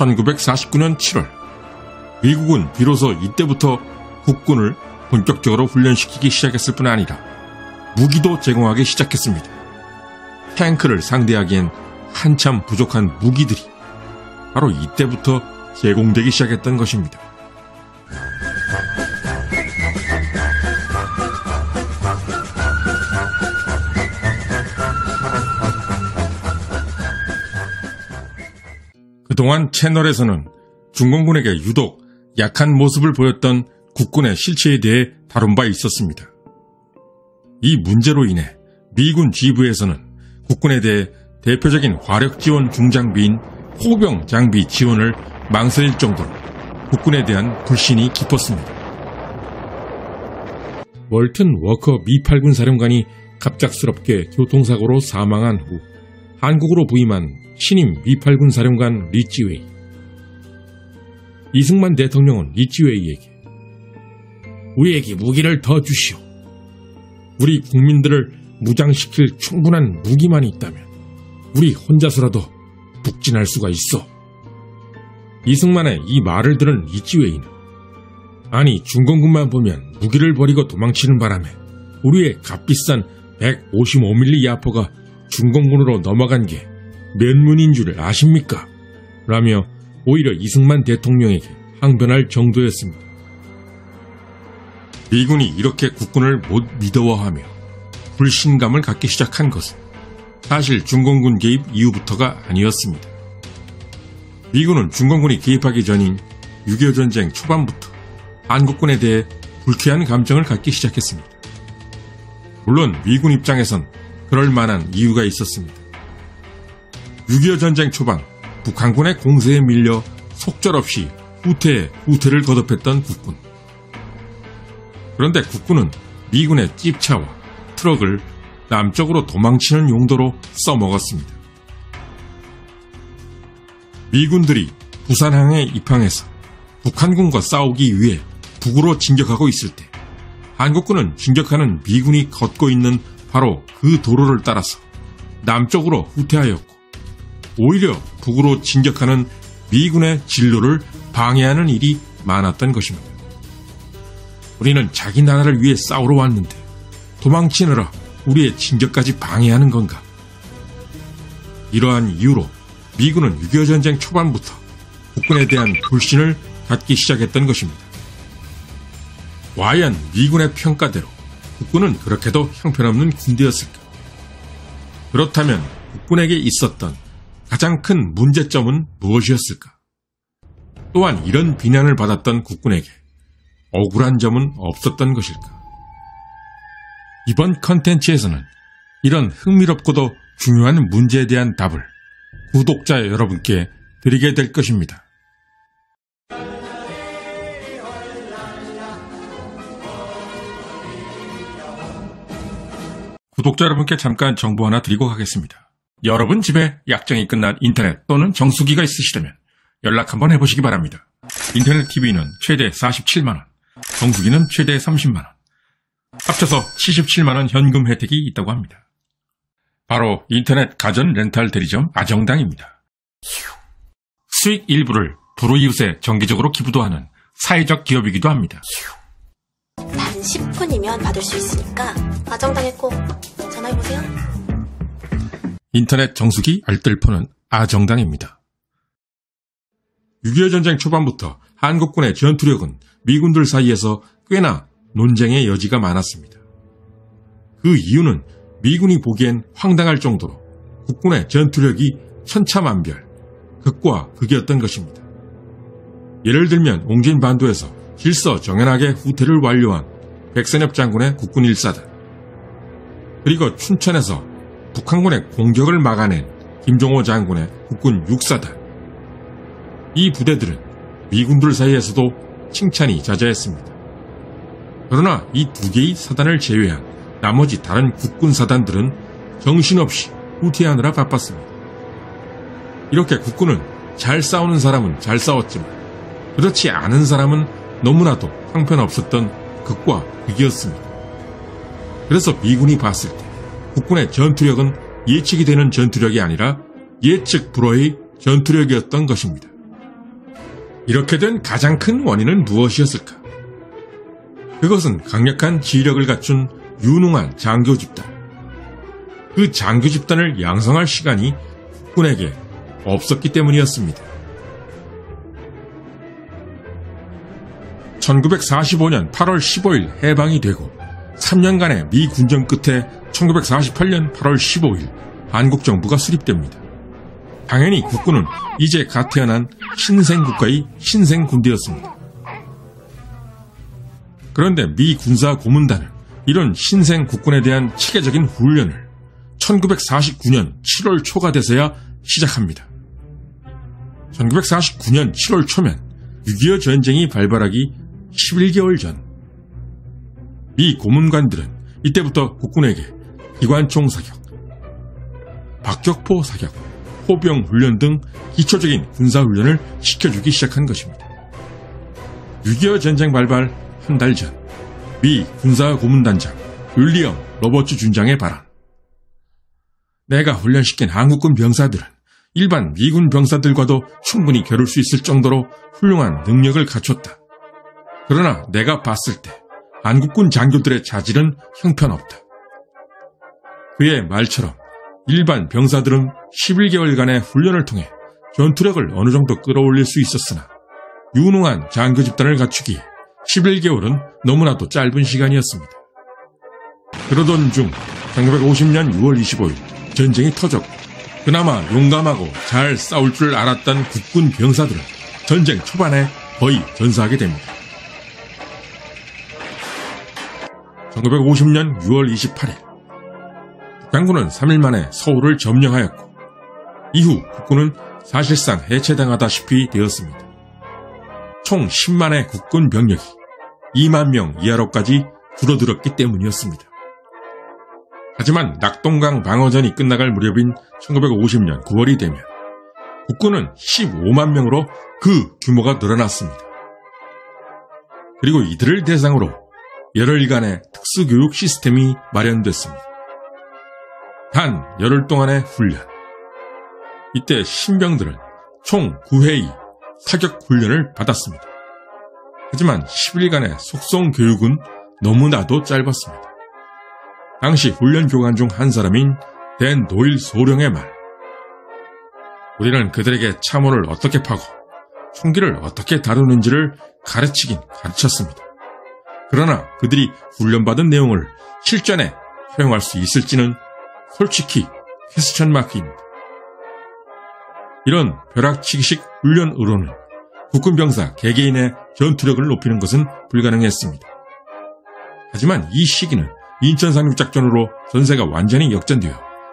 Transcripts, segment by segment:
1949년 7월 미국은 비로소 이때부터 국군을 본격적으로 훈련시키기 시작했을 뿐 아니라 무기도 제공하기 시작했습니다. 탱크를 상대하기엔 한참 부족한 무기들이 바로 이때부터 제공되기 시작했던 것입니다. 그동안 채널에서는 중공군에게 유독 약한 모습을 보였던 국군의 실체에 대해 다룬 바 있었습니다. 이 문제로 인해 미군 지부에서는 국군에 대해 대표적인 화력 지원 중장비인 호병 장비 지원을 망설일 정도로 국군에 대한 불신이 깊었습니다. 월튼 워커 미 8군 사령관이 갑작스럽게 교통사고로 사망한 후 한국으로 부임한 신임 미8군 사령관 리찌웨이. 이승만 대통령은 리찌웨이에게 우리에게 무기를 더 주시오. 우리 국민들을 무장시킬 충분한 무기만 있다면 우리 혼자서라도 북진할 수가 있어. 이승만의 이 말을 들은 리찌웨이는 아니 중공군만 보면 무기를 버리고 도망치는 바람에 우리의 값비싼 155mm 야포가 중공군으로 넘어간 게 면문인 줄 아십니까? 라며 오히려 이승만 대통령에게 항변할 정도였습니다. 미군이 이렇게 국군을 못 믿어워하며 불신감을 갖기 시작한 것은 사실 중공군 개입 이후부터가 아니었습니다. 미군은 중공군이 개입하기 전인 6.25 전쟁 초반부터 한국군에 대해 불쾌한 감정을 갖기 시작했습니다. 물론 미군 입장에선 그럴 만한 이유가 있었습니다. 6.25 전쟁 초반 북한군의 공세에 밀려 속절없이 후퇴에 후퇴를 거듭했던 국군. 그런데 국군은 미군의 찝차와 트럭을 남쪽으로 도망치는 용도로 써먹었습니다. 미군들이 부산항에 입항해서 북한군과 싸우기 위해 북으로 진격하고 있을 때 한국군은 진격하는 미군이 걷고 있는 바로 그 도로를 따라서 남쪽으로 후퇴하였고 오히려 북으로 진격하는 미군의 진로를 방해하는 일이 많았던 것입니다. 우리는 자기 나라를 위해 싸우러 왔는데 도망치느라 우리의 진격까지 방해하는 건가? 이러한 이유로 미군은 6.25 전쟁 초반부터 국군에 대한 불신을 갖기 시작했던 것입니다. 과연 미군의 평가대로 국군은 그렇게도 형편없는 군대였을까? 그렇다면 국군에게 있었던 가장 큰 문제점은 무엇이었을까? 또한 이런 비난을 받았던 국군에게 억울한 점은 없었던 것일까? 이번 컨텐츠에서는 이런 흥미롭고도 중요한 문제에 대한 답을 구독자 여러분께 드리게 될 것입니다. 구독자 여러분께 잠깐 정보 하나 드리고 가겠습니다. 여러분 집에 약정이 끝난 인터넷 또는 정수기가 있으시다면 연락 한번 해보시기 바랍니다. 인터넷 TV는 최대 47만원, 정수기는 최대 30만원, 합쳐서 77만원 현금 혜택이 있다고 합니다. 바로 인터넷 가전 렌탈 대리점 아정당입니다. 수익 일부를 불우이웃에 정기적으로 기부도 하는 사회적 기업이기도 합니다. 단 10분이면 받을 수 있으니까 아정당에 꼭 전화해보세요. 인터넷 정수기 알뜰폰은 아정당입니다. 6.25 전쟁 초반부터 한국군의 전투력은 미군들 사이에서 꽤나 논쟁의 여지가 많았습니다. 그 이유는 미군이 보기엔 황당할 정도로 국군의 전투력이 천차만별, 극과 극이었던 것입니다. 예를 들면 옹진반도에서 질서 정연하게 후퇴를 완료한 백선엽 장군의 국군 1사단, 그리고 춘천에서 북한군의 공격을 막아낸 김종호 장군의 국군 6사단. 이 부대들은 미군들 사이에서도 칭찬이 자자했습니다. 그러나 이 두 개의 사단을 제외한 나머지 다른 국군 사단들은 정신없이 후퇴하느라 바빴습니다. 이렇게 국군은 잘 싸우는 사람은 잘 싸웠지만 그렇지 않은 사람은 너무나도 형편없었던 극과 극이었습니다. 그래서 미군이 봤을 때 국군의 전투력은 예측이 되는 전투력이 아니라 예측 불허의 전투력이었던 것입니다. 이렇게 된 가장 큰 원인은 무엇이었을까? 그것은 강력한 지휘력을 갖춘 유능한 장교 집단. 그 장교 집단을 양성할 시간이 국군에게 없었기 때문이었습니다. 1945년 8월 15일 해방이 되고 3년간의 미 군정 끝에 1948년 8월 15일 한국 정부가 수립됩니다. 당연히 국군은 이제 갓 태어난 신생 국가의 신생 군대였습니다. 그런데 미 군사 고문단은 이런 신생 국군에 대한 체계적인 훈련을 1949년 7월 초가 돼서야 시작합니다. 1949년 7월 초면 6.25 전쟁이 발발하기 11개월 전, 미 고문관들은 이때부터 국군에게 기관총 사격, 박격포 사격, 포병 훈련 등 기초적인 군사 훈련을 시켜주기 시작한 것입니다. 6.25 전쟁 발발 한 달 전, 미 군사 고문단장 윌리엄 로버츠 준장의 발언. 내가 훈련시킨 한국군 병사들은 일반 미군 병사들과도 충분히 겨룰 수 있을 정도로 훌륭한 능력을 갖췄다. 그러나 내가 봤을 때 한국군 장교들의 자질은 형편없다. 그의 말처럼 일반 병사들은 11개월간의 훈련을 통해 전투력을 어느 정도 끌어올릴 수 있었으나 유능한 장교 집단을 갖추기에 11개월은 너무나도 짧은 시간이었습니다. 그러던 중 1950년 6월 25일 전쟁이 터졌고 그나마 용감하고 잘 싸울 줄 알았던 국군 병사들은 전쟁 초반에 거의 전사하게 됩니다. 1950년 6월 28일 북한군은 3일 만에 서울을 점령하였고 이후 국군은 사실상 해체당하다시피 되었습니다. 총 10만의 국군 병력이 2만 명 이하로까지 줄어들었기 때문이었습니다. 하지만 낙동강 방어전이 끝나갈 무렵인 1950년 9월이 되면 국군은 15만 명으로 그 규모가 늘어났습니다. 그리고 이들을 대상으로 열흘간의 특수교육 시스템이 마련됐습니다. 단 열흘 동안의 훈련. 이때 신병들은 총 9회의 사격 훈련을 받았습니다. 하지만 10일간의 속성 교육은 너무나도 짧았습니다. 당시 훈련 교관 중 한 사람인 댄 도일 소령의 말. 우리는 그들에게 참호를 어떻게 파고 총기를 어떻게 다루는지를 가르치긴 가르쳤습니다. 그러나 그들이 훈련받은 내용을 실전에 활용할 수 있을지는 솔직히 퀘스천 마크입니다. 이런 벼락치기식 훈련으로는 국군병사 개개인의 전투력을 높이는 것은 불가능했습니다. 하지만 이 시기는 인천 상륙작전으로 전세가 완전히 역전되어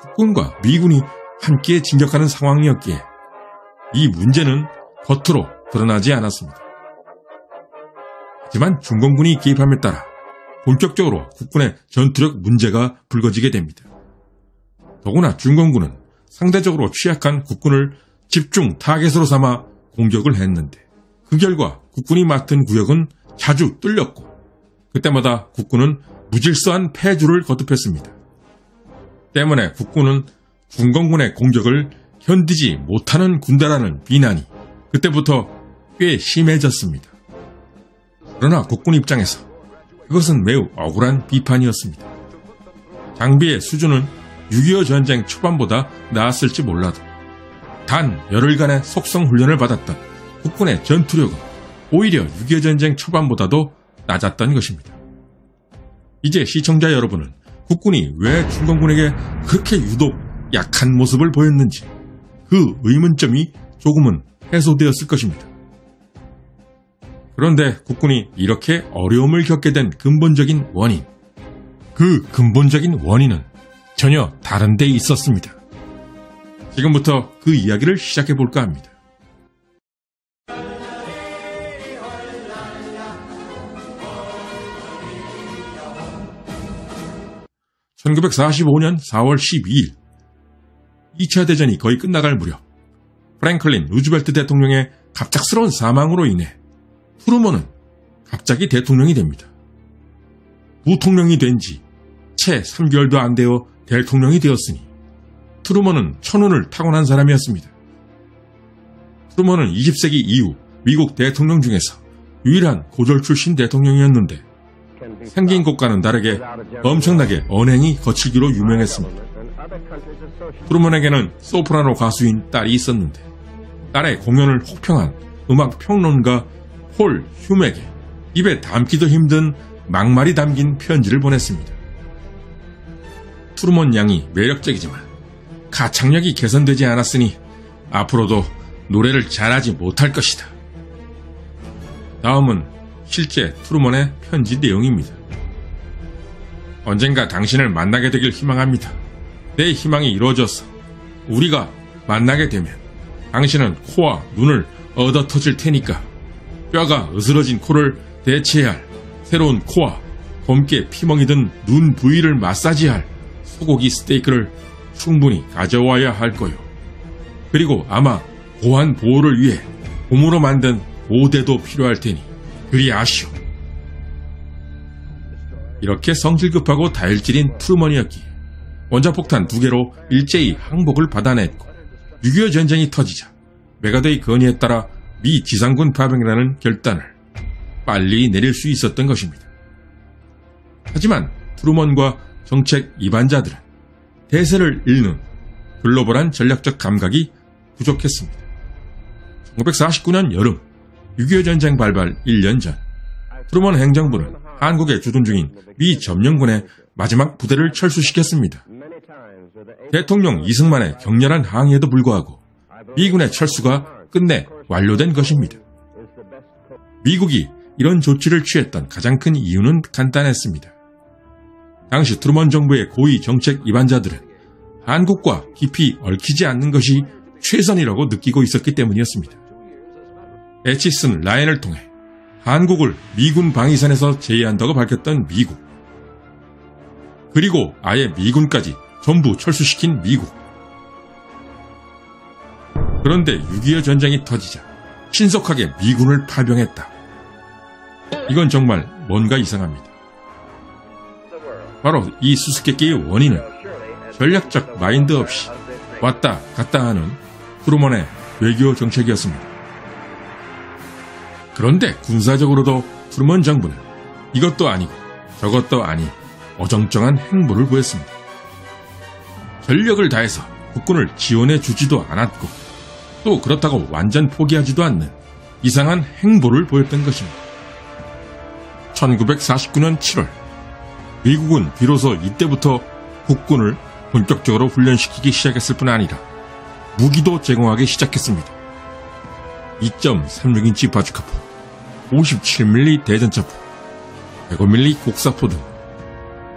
국군과 미군이 함께 진격하는 상황이었기에 이 문제는 겉으로 드러나지 않았습니다. 하지만 중공군이 개입함에 따라 본격적으로 국군의 전투력 문제가 불거지게 됩니다. 더구나 중공군은 상대적으로 취약한 국군을 집중 타겟으로 삼아 공격을 했는데 그 결과 국군이 맡은 구역은 자주 뚫렸고 그때마다 국군은 무질서한 패주를 거듭했습니다. 때문에 국군은 중공군의 공격을 견디지 못하는 군대라는 비난이 그때부터 꽤 심해졌습니다. 그러나 국군 입장에서 그것은 매우 억울한 비판이었습니다. 장비의 수준은 6.25 전쟁 초반보다 나았을지 몰라도 단 열흘간의 속성 훈련을 받았던 국군의 전투력은 오히려 6.25 전쟁 초반보다도 낮았던 것입니다. 이제 시청자 여러분은 국군이 왜 중공군에게 그렇게 유독 약한 모습을 보였는지 그 의문점이 조금은 해소되었을 것입니다. 그런데 국군이 이렇게 어려움을 겪게 된 근본적인 원인, 그 근본적인 원인은 전혀 다른 데 있었습니다. 지금부터 그 이야기를 시작해 볼까 합니다. (1945년 4월 12일) 2차 대전이 거의 끝나갈 무렵 프랭클린 루즈벨트 대통령의 갑작스러운 사망으로 인해 트루먼은 갑자기 대통령이 됩니다. 부통령이 된 지 채 3개월도 안 되어 대통령이 되었으니 트루먼은 천운을 타고난 사람이었습니다. 트루먼은 20세기 이후 미국 대통령 중에서 유일한 고졸 출신 대통령이었는데 생긴 것과는 다르게 엄청나게 언행이 거칠기로 유명했습니다. 트루먼에게는 소프라노 가수인 딸이 있었는데 딸의 공연을 혹평한 음악 평론가 폴 흄에게 입에 담기도 힘든 막말이 담긴 편지를 보냈습니다. 트루먼 양이 매력적이지만 가창력이 개선되지 않았으니 앞으로도 노래를 잘하지 못할 것이다. 다음은 실제 트루먼의 편지 내용입니다. 언젠가 당신을 만나게 되길 희망합니다. 내 희망이 이루어져서 우리가 만나게 되면 당신은 코와 눈을 얻어 터질 테니까 뼈가 으스러진 코를 대체해야 할 새로운 코와 검게 피멍이 든 눈 부위를 마사지할 소고기 스테이크를 충분히 가져와야 할 거요. 그리고 아마 고환 보호를 위해 고무로 만든 보호대도 필요할 테니 그리 아시오. 이렇게 성질급하고 다혈질인 트루먼이었기에 원자폭탄 두 개로 일제의 항복을 받아냈고 6.25 전쟁이 터지자 맥아더의 건의에 따라 미 지상군 파병이라는 결단을 빨리 내릴 수 있었던 것입니다. 하지만 트루먼과 정책 입안자들은 대세를 읽는 글로벌한 전략적 감각이 부족했습니다. 1949년 여름 6.25 전쟁 발발 1년 전 트루먼 행정부는 한국에 주둔 중인 미 점령군의 마지막 부대를 철수시켰습니다. 대통령 이승만의 격렬한 항의에도 불구하고 미군의 철수가 끝내 완료된 것입니다. 미국이 이런 조치를 취했던 가장 큰 이유는 간단했습니다. 당시 트루먼 정부의 고위 정책 이반자들은 한국과 깊이 얽히지 않는 것이 최선이라고 느끼고 있었기 때문이었습니다. 에치슨 라인을 통해 한국을 미군 방위선에서 제외한다고 밝혔던 미국. 그리고 아예 미군까지 전부 철수시킨 미국. 그런데 6.25 전쟁이 터지자 신속하게 미군을 파병했다. 이건 정말 뭔가 이상합니다. 바로 이 수수께끼의 원인은 전략적 마인드 없이 왔다 갔다 하는 트루먼의 외교 정책이었습니다. 그런데 군사적으로도 트루먼 정부는 이것도 아니고 저것도 아닌 어정쩡한 행보를 보였습니다. 전력을 다해서 국군을 지원해 주지도 않았고 또 그렇다고 완전 포기하지도 않는 이상한 행보를 보였던 것입니다. 1949년 7월 미국은 비로소 이때부터 국군을 본격적으로 훈련시키기 시작했을 뿐 아니라 무기도 제공하기 시작했습니다. 2.36인치 바주카포, 57mm 대전차포, 105mm 곡사포 등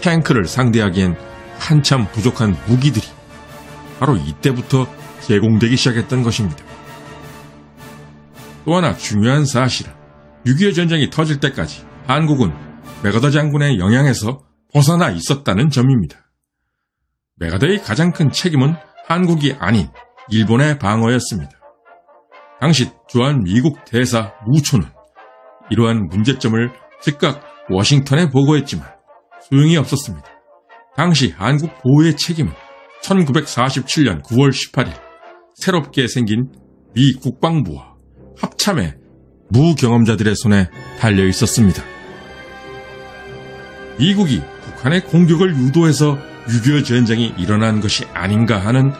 탱크를 상대하기엔 한참 부족한 무기들이 바로 이때부터 제공되기 시작했던 것입니다. 또 하나 중요한 사실은 6.25 전쟁이 터질 때까지 한국은 메가더 장군의 영향에서 벗어나 있었다는 점입니다. 메가더의 가장 큰 책임은 한국이 아닌 일본의 방어였습니다. 당시 주한 미국 대사 무초는 이러한 문제점을 즉각 워싱턴에 보고했지만 소용이 없었습니다. 당시 한국 보호의 책임은 1947년 9월 18일 새롭게 생긴 미 국방부와 합참의 무경험자들의 손에 달려 있었습니다. 미국이 북한의 공격을 유도해서 6.25 전쟁이 일어난 것이 아닌가 하는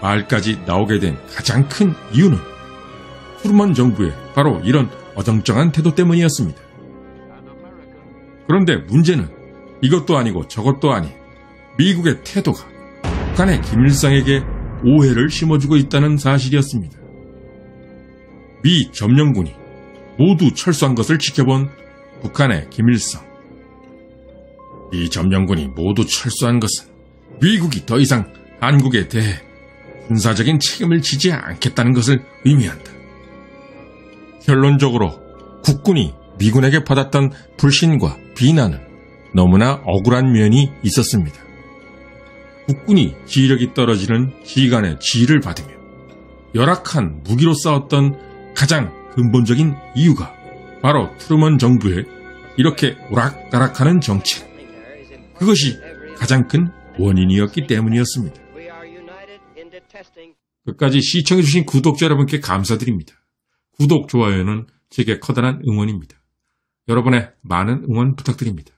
말까지 나오게 된 가장 큰 이유는 트루먼 정부의 바로 이런 어정쩡한 태도 때문이었습니다. 그런데 문제는 이것도 아니고 저것도 아닌 미국의 태도가 북한의 김일성에게 오해를 심어주고 있다는 사실이었습니다. 미 점령군이 모두 철수한 것을 지켜본 북한의 김일성. 이 점령군이 모두 철수한 것은 미국이 더 이상 한국에 대해 군사적인 책임을 지지 않겠다는 것을 의미한다. 결론적으로 국군이 미군에게 받았던 불신과 비난은 너무나 억울한 면이 있었습니다. 국군이 지휘력이 떨어지는 지휘관의 지휘를 받으며 열악한 무기로 싸웠던 가장 근본적인 이유가 바로 트루먼 정부의 이렇게 오락가락하는 정책. 그것이 가장 큰 원인이었기 때문이었습니다. 끝까지 시청해주신 구독자 여러분께 감사드립니다. 구독, 좋아요는 제게 커다란 응원입니다. 여러분의 많은 응원 부탁드립니다.